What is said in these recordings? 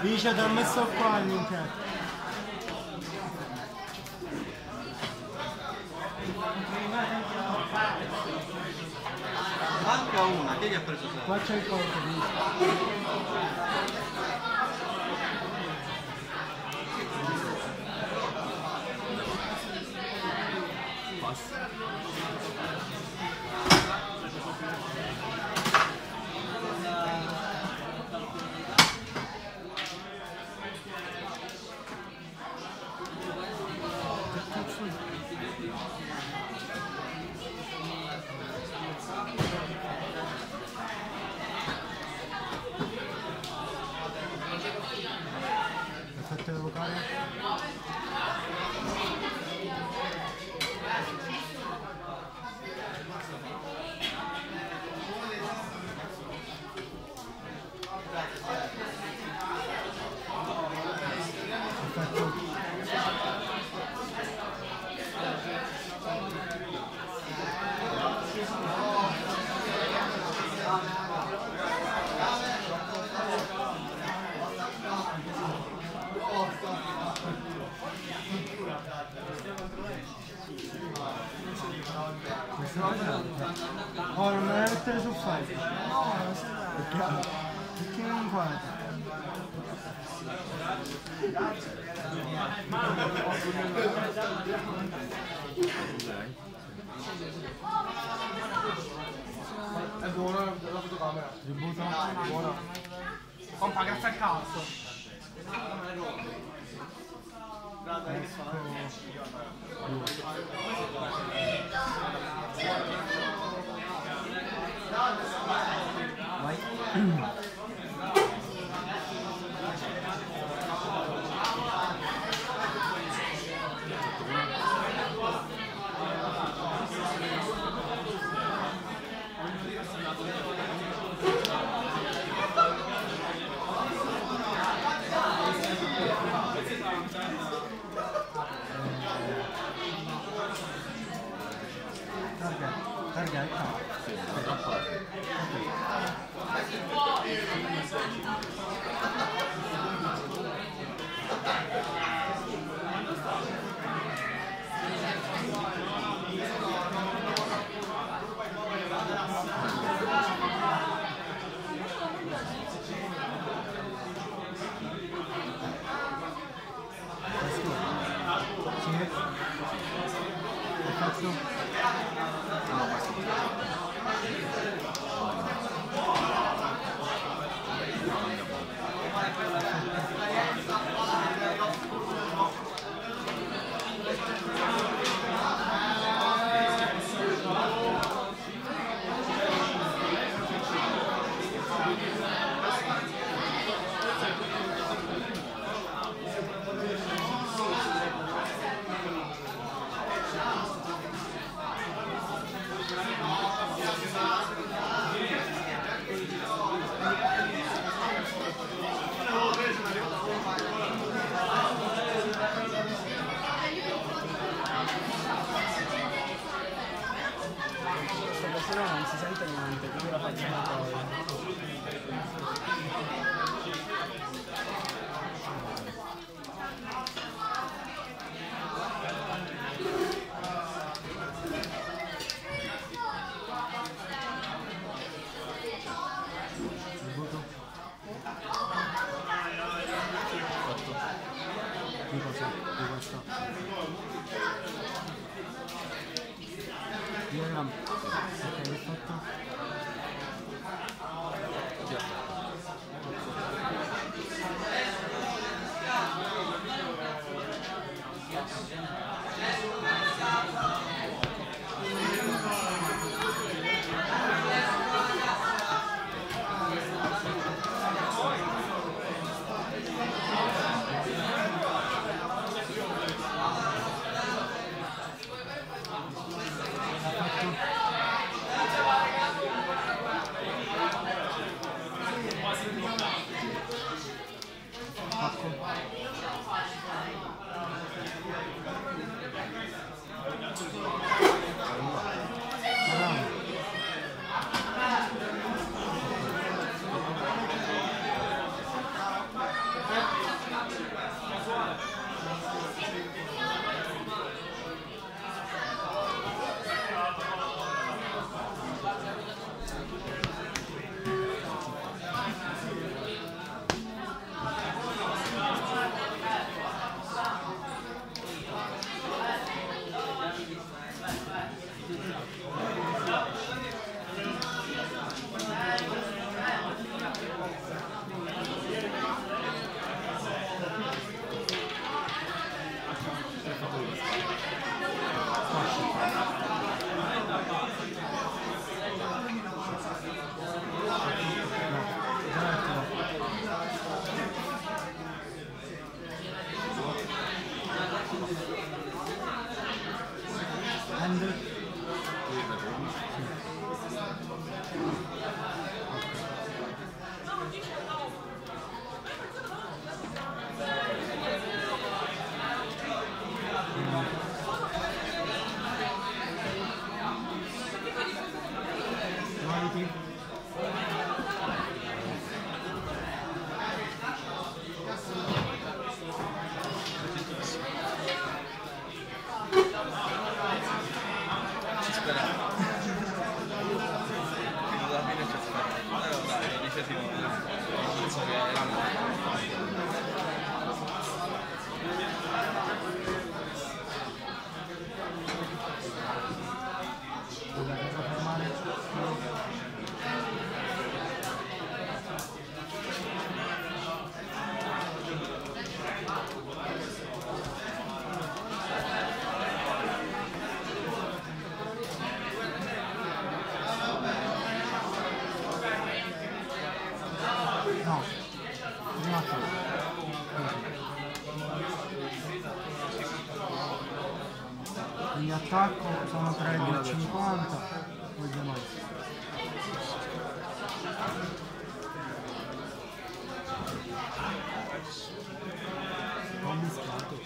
Dice ti ha messo qua linketto. Manca una, chi gli ha preso te? Qua c'è il conto, certeza do cara. Perché, perché non guarda? È buona la fotocamera. Tributo? Buona. Compa, grazie al cazzo. 誰か誰かやった i'm Thank you. した。いやよかった。attacco sono 3,50 vediamo ho mischiato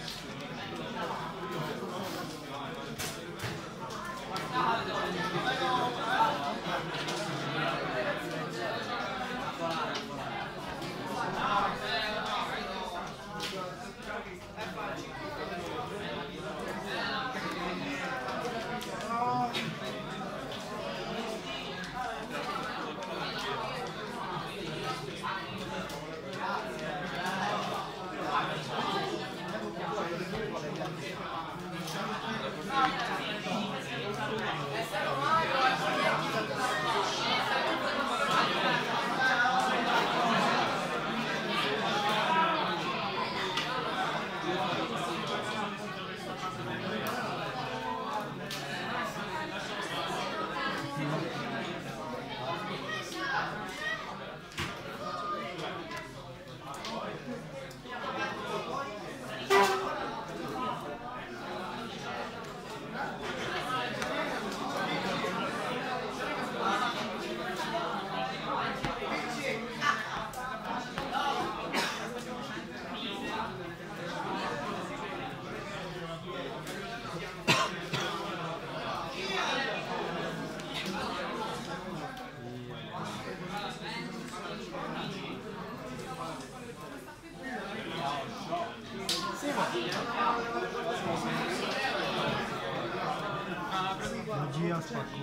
Last！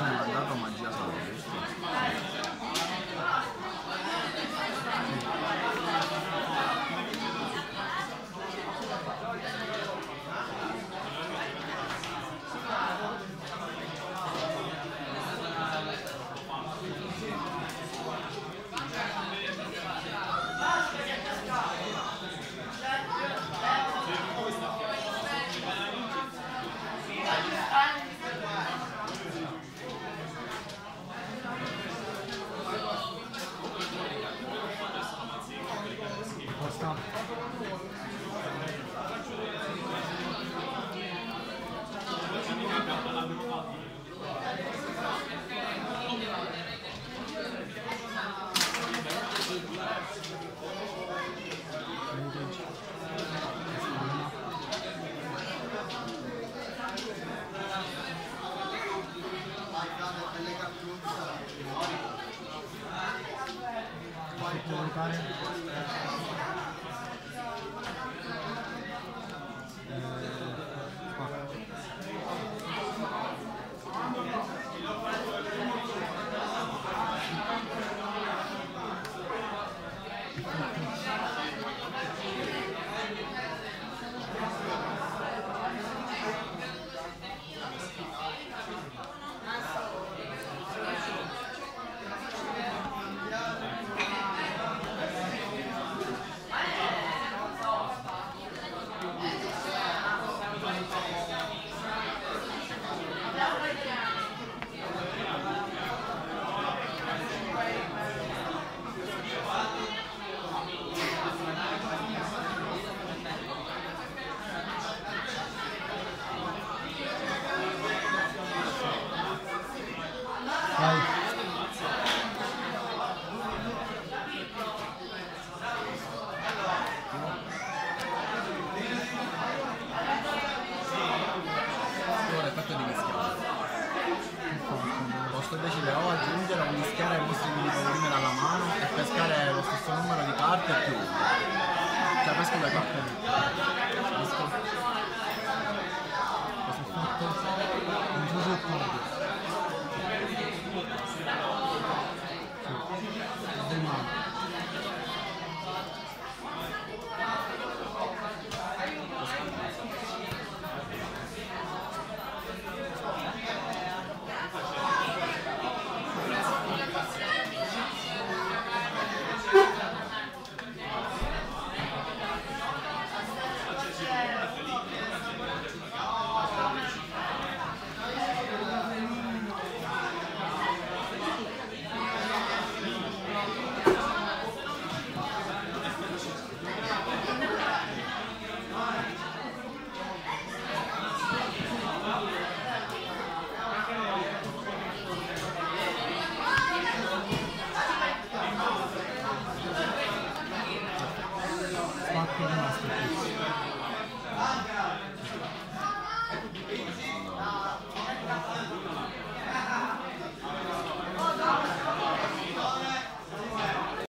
啊！